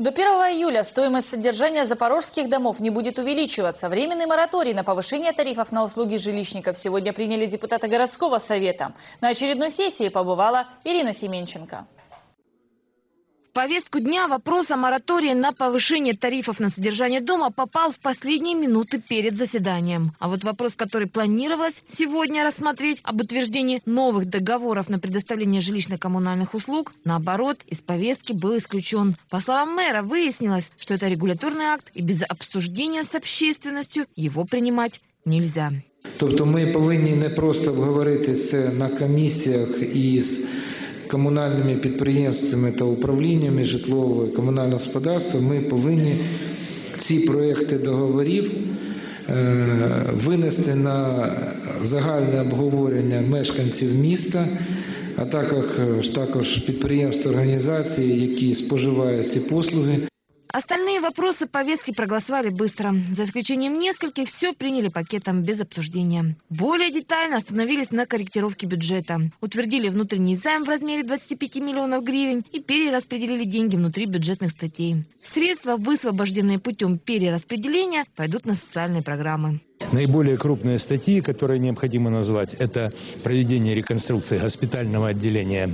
До 1 июля стоимость содержания запорожских домов не будет увеличиваться. Временный мораторий на повышение тарифов на услуги жилищников сегодня приняли депутаты городского совета. На очередной сессии побывала Ирина Семенченко В повестку дня вопрос о моратории на повышение тарифов на содержание дома попал в последние минуты перед заседанием. А вот вопрос, который планировалось сегодня рассмотреть об утверждении новых договоров на предоставление жилищно-коммунальных услуг, наоборот, из повестки был исключен. По словам мэра, выяснилось, что это регуляторный акт и без обсуждения с общественностью его принимать нельзя. Тобто ми повинні не просто обговорити це на комісіях із комунальними підприємствами та управліннями житлового і комунального господарства. Ми повинні ці проекти договорів е, винести на загальне обговорення мешканців міста, а також, також підприємств організацій, які споживають ці послуги. Остальные вопросы повестки проголосовали быстро. За исключением нескольких, все приняли пакетом без обсуждения. Более детально остановились на корректировке бюджета. Утвердили внутренний займ в размере 25 миллионов гривен и перераспределили деньги внутри бюджетных статей. Средства, высвобожденные путем перераспределения, пойдут на социальные программы. Наиболее крупные статьи, которые необходимо назвать, это проведение реконструкции госпитального отделения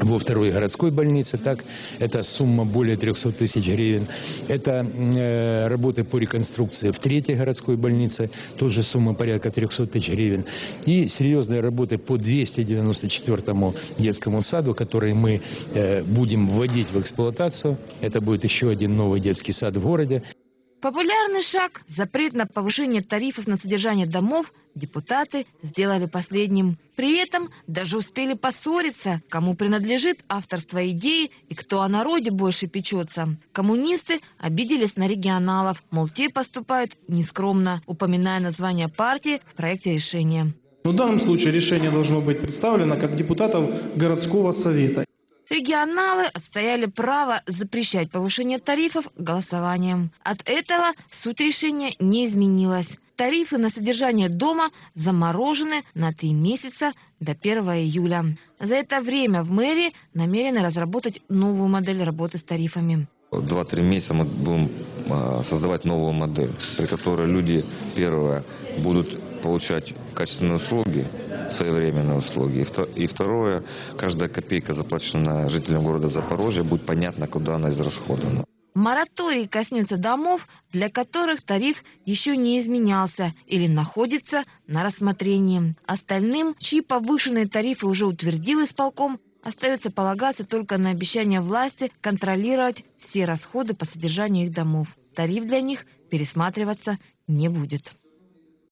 во второй городской больнице, так, это сумма более 300 тысяч гривен. Это э, работы по реконструкции в третьей городской больнице, тоже сумма порядка 300 тысяч гривен. И серьезные работы по 294 детскому саду, который мы э, будем вводить в эксплуатацию. Это будет еще один новый детский сад в городе. Популярный шаг – запрет на повышение тарифов на содержание домов – депутаты сделали последним. При этом даже успели поссориться, кому принадлежит авторство идеи и кто о народе больше печется. Коммунисты обиделись на регионалов, мол, те поступают нескромно, упоминая название партии в проекте решения. В данном случае решение должно быть представлено как депутатов городского совета. Регионалы отстояли право запрещать повышение тарифов голосованием. От этого суть решения не изменилась. Тарифы на содержание дома заморожены на три месяца до 1 июля. За это время в мэрии намерены разработать новую модель работы с тарифами. Два-три месяца мы будем а, создавать новую модель, при которой люди, первое, будут получать качественные услуги, своевременные услуги. И второе, каждая копейка, заплаченная жителям города Запорожья, будет понятно, куда она израсходована. Мораторий коснется домов, для которых тариф еще не изменялся или находится на рассмотрении. Остальным, чьи повышенные тарифы уже утвердил исполком, остается полагаться только на обещание власти контролировать все расходы по содержанию их домов. Тариф для них пересматриваться не будет.